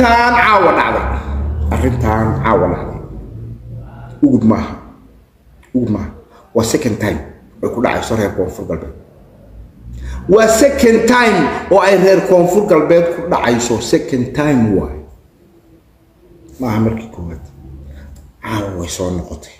arrintan caawa dhacday. Arrintan caawa dhacday. Ugub maaha. Ugub maaha. Waa second time ay ku dhacayso reer koonfur galbeed. Waa second time oo ay reer koonfur galbeed ku dhacayso. Second time waay. Maaha markii koowaad. Caawa way soo noqotay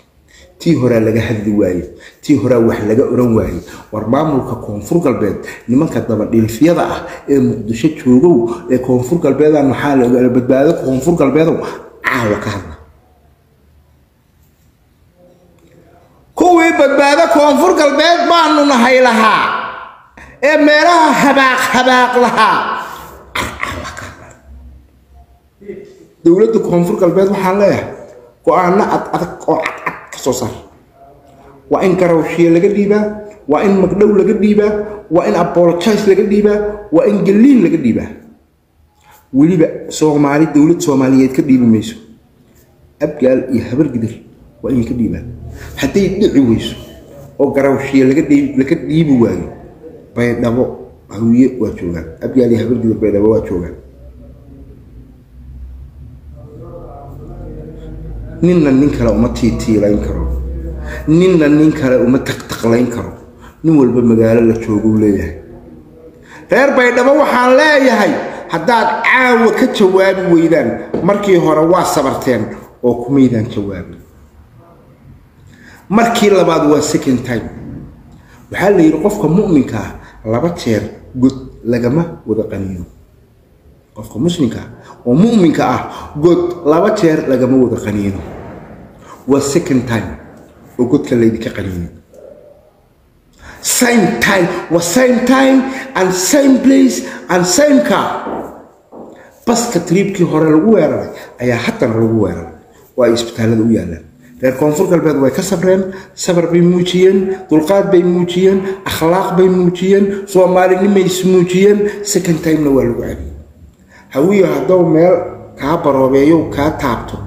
tii horaa laga hadli waaye tii horaa wax laga oran waaye war maamulka koonfur galbeed nimanka dabadhilifyada ah ee muqdisho joogow ee koonfur galbeeda maxaa koonfur galbeedow caawa ka hadla. Kuwii badbaado koonfur galbeed baanu nahay lahaa ee meelaha habaaq habaaq lahaa. Dowladda koonfur galbeed waxaan leeyahay go'aano ad oo cadcad soo saar waa in garawshiye laga dhiibaa waa in magdhow laga dhiibaa waa in apologize laga dhiibaa waa in galiin laga dhiibaa. Weliba soomaali dowlad soomaaliyeed ka dhiibi mayso. Abgaal iyo habargidir waa inay ka dhiibaan. Hadday dhici weyso oo garawshiye laga dhiib laga dhiibi waayo baydhabo hawiye waa joogaan. Abgaal iyo habargidir baydhabo waa joogaan ninna nin kale uma tiitiilayn karo. Ninna nin kale uma taqtaqlayn karo. Nin walba magaalo la joogou leeyahay. Reer baydhabo waxaan leeyahay haddaad caawa ka jawaabi weydaan markii hore waa sabarteen oo kumaydaan jawaabin markii labaad waa second time. Waxaa la yidhi qofka mu'minka ah laba jeer god lagama wada qaniino qofka muslimka oo mu'minka ah god laba jeer lagama wada qaniino. Waa second time oo godka laydinka qaniino. Same time waa same time and same place and same car. Baska triibkii hore lagu weeraray ayaa haddana lagu weeraray. Oo ay isbitaallada u yaallaan. Reer koonfur galbeed way ka sabreen sabar bay muujiyeen dulqaad bay muujiyeen akhlaaq bay muujiyeen soomaalinimay ismuujiyeen second timena waa lagu celiyay hawiyo haddou meel kaa baroobeeyo kaa taabto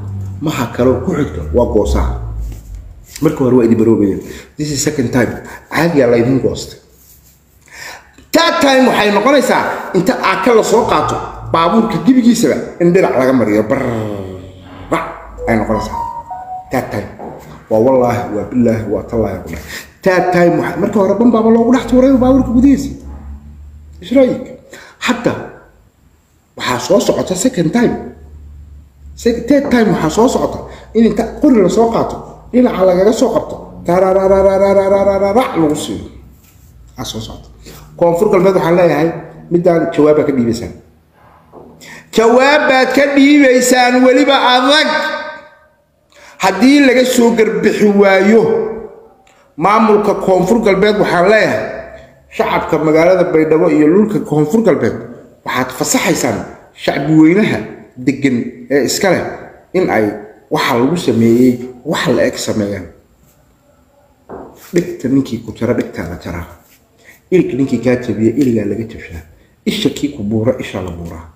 maha kaloo ku xigto waa goosaa. Marka hore waa idin this is second time. Caadiyaa laydin goostay. That time waxay noqonaysaa inta aaka la soo qaato baabuurka dibigiisaba in dhinac laga mariyo. Barrac ay noqonaysaa. That time. Waa wallaahi waa bilaahi waa tallaahi. Dhahay that time marka hore bambaaba loogu dhex tuuray baabuurka gudihiisa. Israa'iil hadda soo socota second time. Third time waxaa soo socota in inta qori la soo qaato dhinaca lagaga soo qabto tarararararararac lagu siiyo. Aa soo socota. Koonfur galbeed waxaan leeyahay midaan jawaabaa ka dhiibaysaan. Jawaabbaad ka dhiibaysaan weliba adag. Haddii laga soo garbixi waayo maamulka koonfur galbeed waxaan leeyahay shacabka magaalada baydhabo iyo dhulka koonfur galbeed waxaad fasaxaysaan shacbi weynaha degan ee iska leh in ay waxa lagu sameeyey wax la eg sameeyaan. Dhigta ninkii ku jara dhigtaa la jaraa ilka ninkii kaa jabiya iligaa laga jabshaa isha kii ku buura isha la buuraa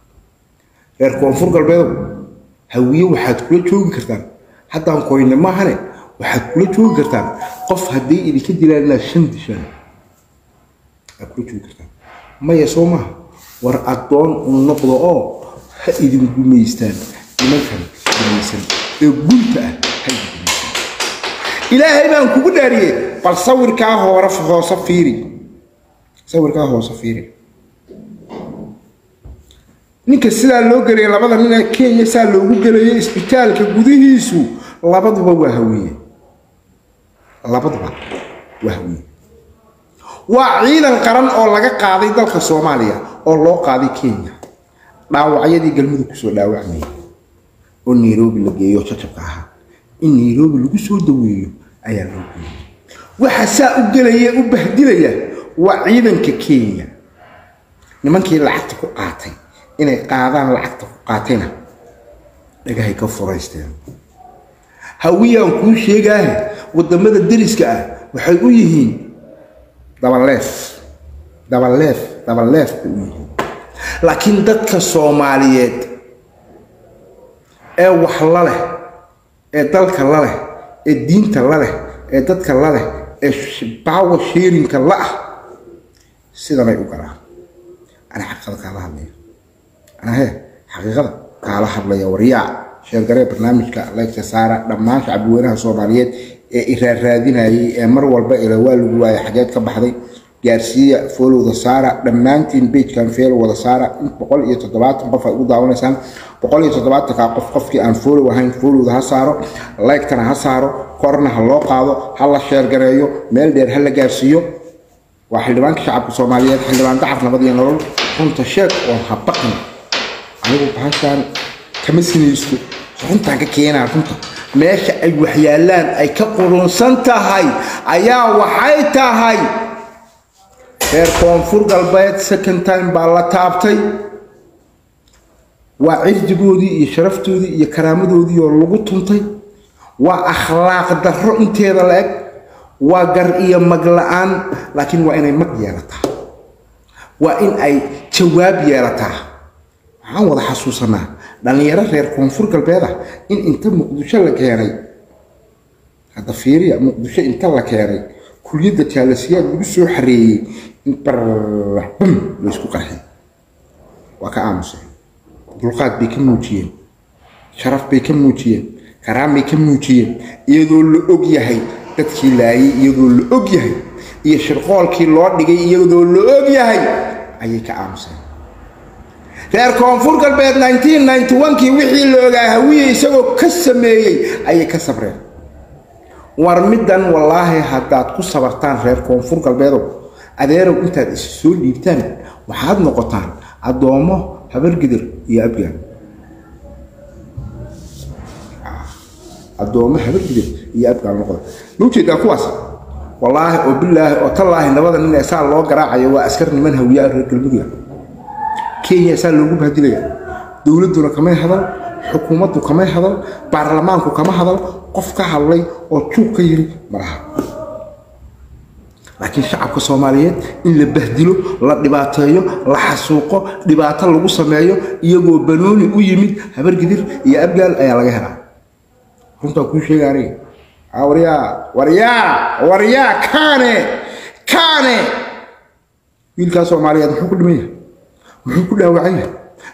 reer koonfur galbeedow hawiye waxaad kula joogi kartaan. Haddaan koyne maahane waxaad kula joogi kartaan. Qof hadday idinka dilaan inaad shan dishaan aad kula joogi kartaan. Maya soo maaha war addoon u noqdo oo ha idin gumaystaan nimankan gumaysan ee gunta ah ha idin gumaystaan ilaahay baan kugu dhaariyey bal sawirkaa hoore hoose fiiri. Sawirkaa hoose fiiri. Ninka sidaa loo gelaya labada nin ee kenya saa loogu gelayo isbitaalka gudihiisu labaduba waa hawiye labaduba waa hawiye waa ciidan qaran oo laga qaaday dalka soomaaliya oo loo qaaday kenya. Dhaawacyadii galmudug ku soo dhaawacmayay oo nairobi la geeyo jajabka ahaa. In nairobi lagu soo daweeyo ayaa loo geeyey waxa saa u gelaya u bahdilaya waa ciidanka kenya. Nimankii lacagta ku qaatay inay qaadaan lacagta ku qaatayna dhagahay ka furaysteen hawiyaan kuu sheegaahe waddamada deriska ah waxay u yihiin dabaleef. Dabaleef dabaleef bay u yihiin laakiin dadka soomaaliyeed ee wax la leh ee dalka la leh ee diinta la leh ee dadka la leh ee power sharinka la ah sidanay u galaan. Ana xaqiiqada kaala hadlaya. Ana hee xaqiiqada kaala hadlaya waryaa sheergaree barnaamijka leegta saara dhammaan shacabweynaha soomaaliyeed ee iraarraadinayay ee mar walba ila waa lagu waaya xageed ka baxday gaarsiiya foolowda saara dhammaantiin bejkan feelo wada saara boqol iyo toddobaatan qof ay ugu daawanaysaan boqol iyo toddobaatankaa qof qofkii aan foolow ahayn foolowda ha saaro leegtana ha saaro korna ha loo qaado ha la sheergareeyo meel dheer ha la gaarsiiyo. Waa xildhibaanka shacabka soomaaliyeed xildhibaan dacar nabad iyo nolol. Runta sheeg oo ha baqin. Anigu bahashaan kama sinaysto. Runtaan ka keenaa runta. Meesha ay waxyaalaan ay ka qurunsan tahay ayaa waxay tahay reer koonfur galbeed second time baa la taabtay. Waa cirdigoodii iyo sharaftoodii iyo karaamadoodii oo lagu tuntay. Waa akhlaaq darro inteeda la eg. Waa gar iyo mag la'aan laakiin waa inay mag yeelataa. Waa in ay jawaab yeelataa. Waxaan wada xasuusanaa dhallinyaro reer koonfur galbeed ah in inta muqdisho la keenay. Hadda fiiriya muqdisho inta la keenay. Kuliyadda jaalasiyaad lagu soo xareeyey barbum laysku qarxiyay waa ka aamuseen dulqaad bay ka muujiyeen sharaf bay ka muujiyeen karaan bay ka muujiyeen iyadoo la og yahay. Dadkii laayay iyadoo la og yahay. Iyo shirqoolkii loo dhigay iyadoo la og yahay. Ayay ka aamuseen reer koonfur galbeed kii wixii la ogaa hawiye isagoo ka sameeyey ayay ka sabreen. War middan wallaahi haddaad ku sabartaan reer koonfur galbeedow adeerow intaad is dhiibtaan. Waxaad noqotaan addoommo habargidir iyo abgaan. Addoommo habargidir iyo abgaan noqda ma u jeedaa kuwaas. Wallaahi oo bilaahi oo tallaahi labada nin ee saa loo garaacayo waa askar niman hawiyaa reer galmudug kenya saa loogu bahdilaya dowladduna kamay hadal xukuumaddu kamay hadal baarlamaanku kama hadal qof ka hadlay oo juuq ka yiri malaha laakiin shacabka soomaaliyeed in la bahdilo la dhibaateeyo la xasuuqo dhibaato lagu sameeyo iyagoo banooni u yimid habargidir iyo abgaal ayaa laga helaa. Runtaa kuu sheega aniga waryaa waryaa waryaa kaane kaane. Wiilkaa soomaaliyeed muxuu ku dhiman yahay? Muxuu ku dhaawacan yahay?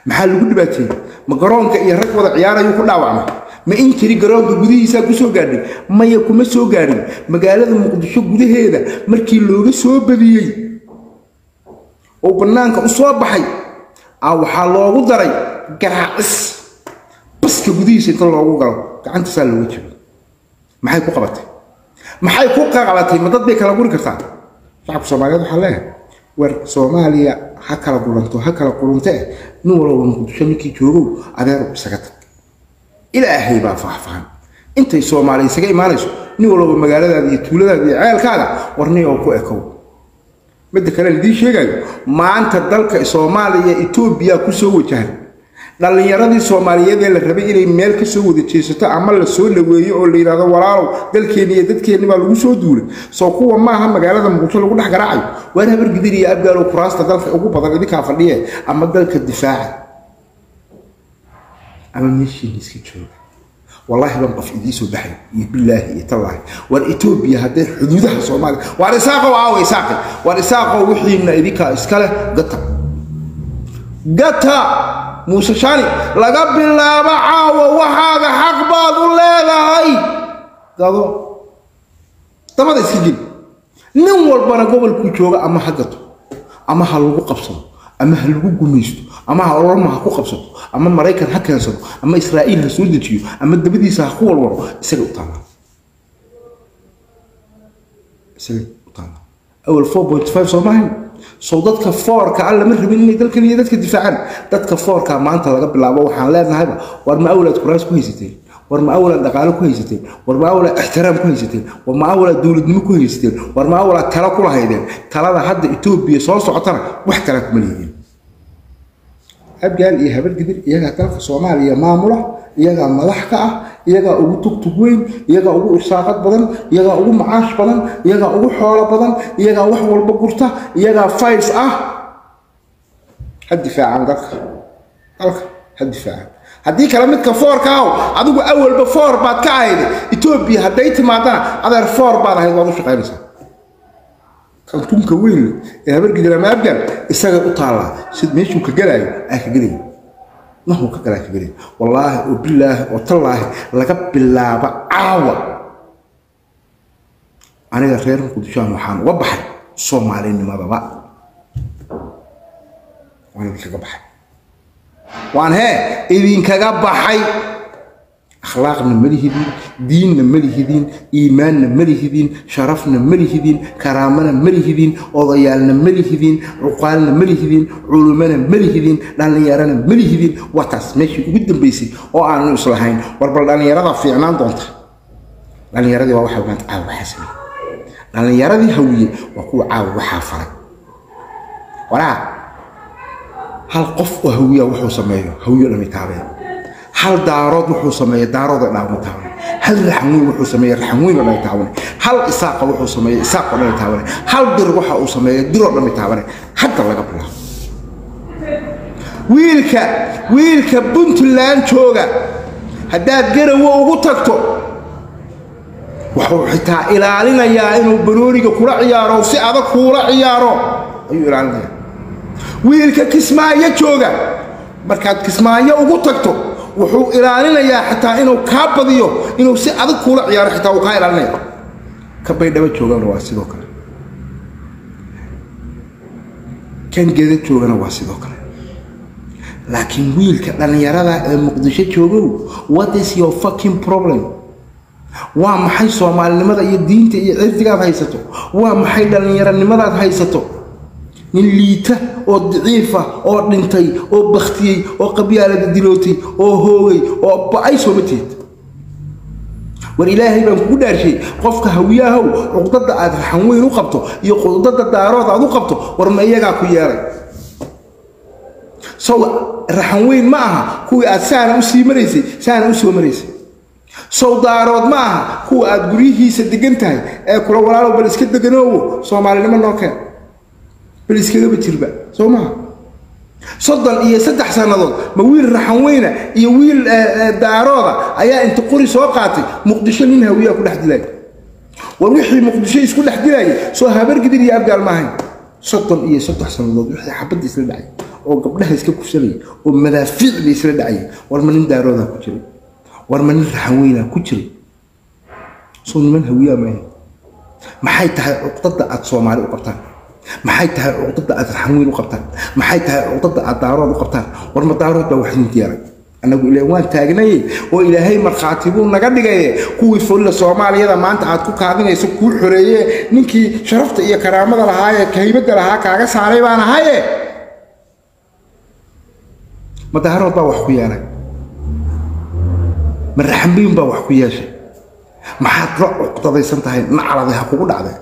Maxaa lagu dhibaateeyey ma garoonka iyo rag wada ciyaarayuu ku dhaawacmay ma intiri garoonka gudihiisaa ku soo gaadhay maya kuma soo gaadhin? Magaalada muqdisho gudaheeda markii looga soo badiyey oo bannaanka u soo baxay a waxaa loogu daray garaacis. Baska gudihiisa inta loogu galo gacantasaa looga jibay maxay ku qabatay? Maxay ku qabatay? Ma dad bay kala guri kartaa? Shacabka soomaaliyeed waxaa leeyahay war soomaaliya ha kala gulanto ha kala qurunte eh nin walba muqdisho ninkii joogow adeeru isaga tag ilaahay baa faahfaahan intay soomaaliya isaga imaanayso nin walba magaaladaada iyo tuuladaada iyo ceelkaaga warni oo ku ekow. Midda kale idiin sheegayo maanta dalka soomaaliya etoobiya ku soo wajahan. Dhallinyaradii soomaaliyeed ee la rabay inay meel ka soo wada jeesato ama la soo dhaweeyo oo la yidhahdo walaalow dalkeenni iyo dadkeenni baa lagu soo duulay. Soo kuwa maaha magaalada muqdisho lagu dhex garaacayo. Waar habargidir iyo abgaalow kuraasta dalka ugu badan idinkaa fadhiye ama dalka difaaca ama meeshiina iska jooga wallaahi baan qof idii soo baxay iyo bilaahi iyo tallaahi waar etoobiya hadday xuduudaha soomaaliya waar isaaqow aawa isaaqi waar isaaqow wixiina idinkaa iskale gata. Gata! Muuse shani. Laga bilaabo caawa waxaaga xaq baad u leedahay gado. Dabada iska geli nin walbana gobolkuu jooga ama ha gato ama ha lagu qabsado ama ha lagu gumaysto ama ha ololma ha ku qabsato ama maraykan ha keensado ama israa'iil ha soo dejiyo ama dabadiisa ha ku walwaro isaga u taalla isaga u taalla awal four point five soo maahayn sow dadka foorka aan lama rabin inay dalkan iyo dadka difaacaan. Dadka foorka maanta laga bilaabo waxaan leenahayba war ma awlaad kuraas ku haysateen war ma awlaad dhaqaale ku haysateen war ma awlaad ixtiraam ku haysateen war ma awlaad dowladnimo ku haysateen war ma awlaad talo ku lahaydeen? Talada hadda etoobiya soo socotana wax kale kuma leeyihiin abgaal iyo habargidir iyagaa dalka soomaaliya maamula iyagaa madax ka ah iyagaa ugu tugtug weyn iyagaa ugu irsaaqad badan iyagaa ugu macaash badan iyagaa ugu xoolo badan iyagaa wax walba gurta iyagaa fayls ah. Ha difaacan dalka. Dalka ha difaacan haddii kale midka foorka aw adigu awalba foor baad ka ahayd. Etoobiya hadday timaadana adeer foor baad ahayd waad u shaqaynaysaa. Kantunka weyn ee habargidir ama abgaal isaga u taallaa. Sid meeshuu ka gelaayo aa ka gelaya nahuu ka galaa ka gelin wallaahi oo bilaahi oo tallaahi laga bilaabo caawa. Aniga reer muqdishoan waxaan uga baxay soomaalinimadaba. Waan idinkaga baxay waan hee idinkaga baxay. Akhlaaqna ma lihidin diinna ma lihidin iimaanna ma lihidin sharafna ma lihidin karaamana ma lihidin odayaalna ma lihidin cuqaalna ma lihidin culumana ma lihidin dhallinyarana ma lihidin. Waa taas meeshii ugu dambaysay oo aanu islahayn. War bal dhallinyarada fiicnaan doonta. Dhallinyaradii waa waxa maanta caawa waxaa sameeyey dhallinyaradii hawiye waa kuwa caawa waxaa faray waraa hal qof oo hawiya wuxuu sameeyo hawiyo dhami taabeen. Hal daarood wuxuu sameeya daarooda dhaama taabanay hal raxanweyn wuxuu sameeya raxanweyn oo dhami taabanay hal isaaqa wuxuu sameeya isaaq dhami taabanay hal dir waxa uu sameeya diroo dhami taabanay hadda laga bilaabo. Wiilka wiilka puntland jooga haddaad garawo ugu tagto wuxuu xitaa ilaalinayaa inuu banooniga kula ciyaaro si adag kuula ciyaaro. Ayuu ilaalinaya wiilka kismaayo jooga. Markaad kismaayo ugu tagto wuxuu ilaalinayaa xitaa inuu kaa badiyo inuu si adag kuula ciyaaro xitaa uu kaa ilaalinaya ka baydhabo joogana waa sidoo kale. Kan geda joogana waa sidoo kale. Laakiin wiilka dhallinyarada ee muqdisho joogow what is your fucking problem? Waa maxay soomaalinimada iyo diinta iyo cirdigaad haysato? Waa maxay dhallinyaronimadaad haysato? Nin liita oo daciifa oo dhintay oo baktiyey oo qabyaalada dilootay oo hoogay oo ba'ay sooma teed war ilaahay baan kugu dhaarshay qofka hawiyahow cuqdada aad raxan weyn u qabto iyo cuqdada daarood aad u qabto war ma iyagaa ku yeelay sow raxan weyn ma aha kuwii aad saana u sii maraysay saana u soo maraysay. Sow daarood ma aha kuwa aad guryihiisa degan tahay ee kula walaalow bal iska deganoowo soomaalinimo noo keen بليس كذا بتشرب سوما صدق إيه صدق حسن نظر ما ويل راح وينه يويل دعارضة أيا أنت قري سواقتي مقدسة منها ويا كل أحد لاي والوحي مقدسة يس كل أحد لاي سو هابر قدر يبقى المهم صدق إيه صدق حسن نظر وحدة حبت يسلم دعي أو قبلها يسكب كسرين ومدافع ليسلم دعي ورمن دعارضة كتير ورمن راح وينه كتير صون منها ويا مين ما حيت قطعت صوما على قبطان maxay tahay cuqdada aad weyn u qabtaan? Maxay tahay cuqdada aad daarood u qabtaan? War ma daarood baa wax idin diyaaray annagu ilaahay waan taagnaye oo ilaahay markhaati buu naga dhigaye. Kuwii folila soomaaliyada maanta aad ku kaadinayso kuu xoreeye ninkii sharafta iyo karaamada lahaaye kaybadda lahaa kaaga saaray baan ahaye ma daarood baa wax ku yeelay. Ma raxanbeyn baa wax ku yeeshay. Maxaad la cuqdadaysan tahay nacladay ha kugu dhacdee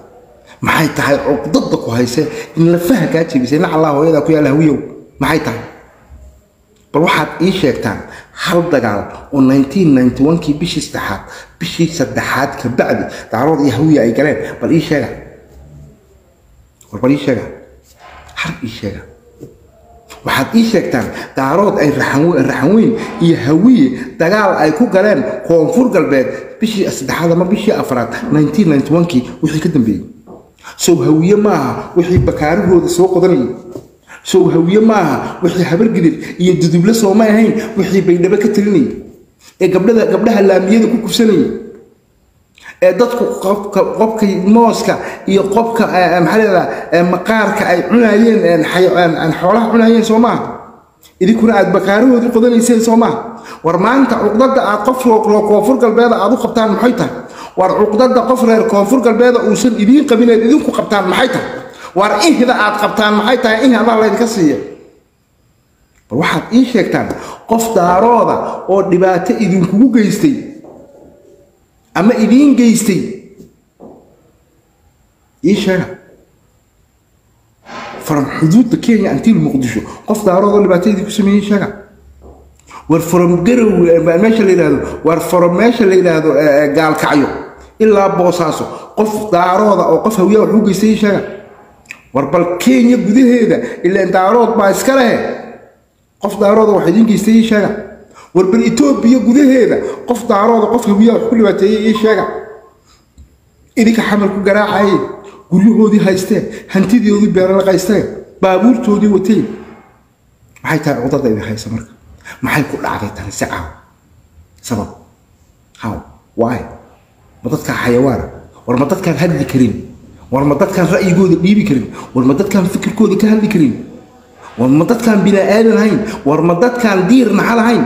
maxay tahay cuqdada ku hayse in lafaha kaa jebisay naclaa hooyadaa ku yaalla hawiyow maxay tahay? Bal waxaad ii sheegtaan hal dagaal oo kii bishii saddexaad bishii saddexaad ka bacdi daarood iyo hawiya ay galeen. Bal ii sheega. War bal ii sheega. Har ii sheega. Waxaad ii sheegtaan daarood ay raxan weyn iyo hawiye dagaal ay ku galeen koonfur galbeed bishii saddexaad ama bishii afraad kii wixii ka dambeeyey sow hawiye maaha wixii bakaarahooda soo qodanayay sow hawiye maaha wixii habargidir iyo duduble soomay ahayn wixii baydhabo ka talinayay ee gabdhaha laamiyada ku kufsanayay ee dadku qobka mooska iyo qobka maxaa leedaha maqaarka ay cunaayeen xoolaha cunaayeen soo maaha idinkuna aad bakaarahoodii qodanayseen soo maaha war maanta cuqdada aad qof koonfur galbeeda aad u qabtaan maxay tahay war cuqdada qof reer koonfur galbeeda uusan idiin qabineed idinku qabtaan maxay tahay? War ihda aad qabtaan maxay tahay? Ih adaa laydinka siiya bal waxaad ii sheegtaan qof daarooda oo dhibaato idinkugu geystay ama idiin geystay. Ii sheega. From xuduudda kenya antiil muqdisho qof daarood oo dhibaato idinku sameeyey sheega. War from garow meesha la yidhaahdo war from meesha la yidhaahdo gaalkacyo ilaa boosaaso. Qof daarooda oo qof hawiyaa wax u geystay sheega. War bal kenya gudaheeda ilaan daarood baa iska lehe qof daarooda wax idiin geystay ii sheega. War bal etoobiya gudaheeda qof daarooda qof hawiyaa wax ku dhibaateeyey ii sheega. Idinka xamar ku garaacaye guryahoodii haysteen hantidoodii beeralaqaysteen baabuurtoodii wateen maxay tahay cudada idin haysa marka? Maxay ku dhacday tani si caaw? Sabab? How? Why dadkaa xayawaana war ma dadkaan hadli karin war ma dadkaan ra'yigooda dhiibi karin war ma dadkaan fikirkooda ka hadli karin war ma dadkaan binaa-aadan hayn war ma dadkaan diir naxa lahayn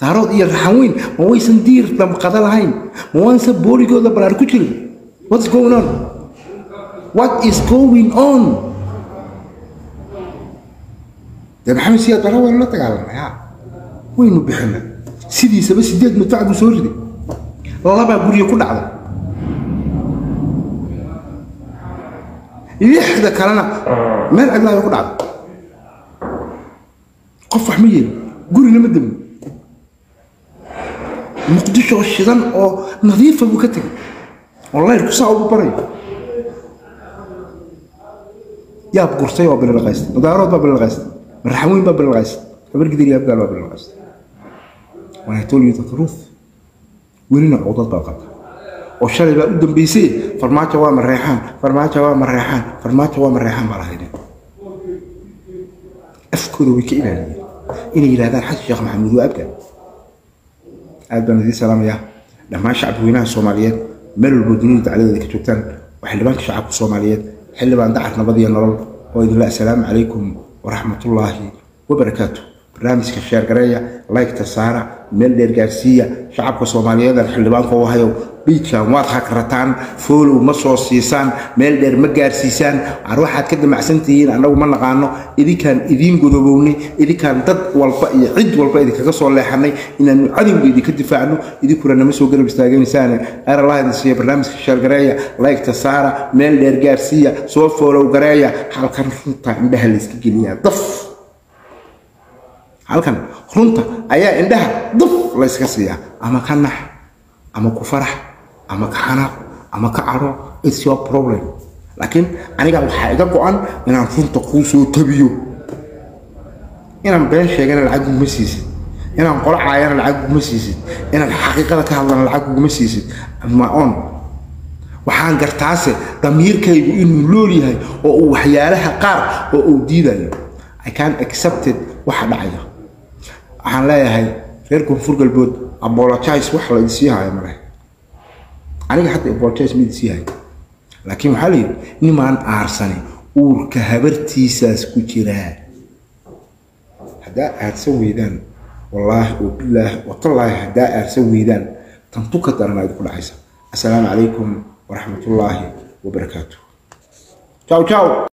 daarood iyo raxanweyn ma waysan diir damqada lahayn ma waansan booligooda baraar ku jirin what's going on what is going on siyaad bara waynu la dagaalamay ha waynu bixinay sidiisaba sideed madfac buu soo riday labaa guryo ku dhacday lixda kalena meel cidlaayo ku dhacday qof wax ma yeelin. Gurina ma demin muqdisho shidan oo nadiifa buu ka tegay. Oo layrku saa ugu barayo yaab gurtay oo bililaqaystay mudaarood baa bililaqaystay marxaweyn baa bililaqaystay yaabgaal baa bililaqaystay when I welina cudad baa qabta. Oo shalay baa u dambeysay farmaajo waa mareexaan farmaajo waa mareexaan farmaajo waa mareexaan baa lahayne afkooda way ka ilaaliyeen inay yidhahdaan xasan sheekh maxamuud waa abgaan aad baan idiin salaamayaa. Dhammaan shacabweynaha soomaaliyeed meel walbo dunida dacladeeda ka joogtaan waa xildhibaanka shacabka soomaaliyeed. Xildhibaan dacar nabad iyo nolol. Oo idinle assalaamu calaykum waraxmatullaahi wabarakaatu barnaamijka sheergareeya laygta saara meel dheer gaarsiiya shacabka soomaaliyeedan xildhibaanka u hayow biijkan waad hakrataan foolow ma soo siisaan meel dheer ma gaarsiisaan. Ar waxaad ka damacsan tihiin annagu ma naqaano idinkaan idiin godobownay idinkaan dad walba iyo cid walba idinkaga soo leexanay inaanu cadowga idinka difaacno idinkuna nama soo garab istaagaysaane aralahaydin siiya barnaamijka sheergareeya laygta saara meel dheer gaarsiiya soo foolow gareeya. Halkan runta indhaha layska geliyaa daf halkan runta ayaa indhaha daf layska siiyaa ama ka nax ama ku farax ama ka xanaaq ama ka caro its your problem. Laakiin aniga waxaa iga go-an inaan runta kuu soo tabiyo. Inaan been sheegana lacag guguma siisid. Inaan qolo caayana lacag guguma siisid. Inaan xaqiiqada ka hadlana lacag guguma siisid. Ma on waxaan gartaase damiirkaygu inuu lool yahay oo uu waxyaalaha qaar oo uu diidayo. I can accepted waxa dhacaya waxaan leeyahay reer koonfur galbood apologize wax la idinsii haayo male aniga hadda apologize ma idinsii hayo laakiin waxaa layidhi nimaan aarsani uurka habartiisaas ku jiraa haddaa aarsan weydaan wallaahi oo bilaahi watallaahi haddaa aarsan weydaan tantu ka daranaa idinku dhacaysa. Assalaamu calaykum waraxmatullaahi wabarakaatu ciao ciao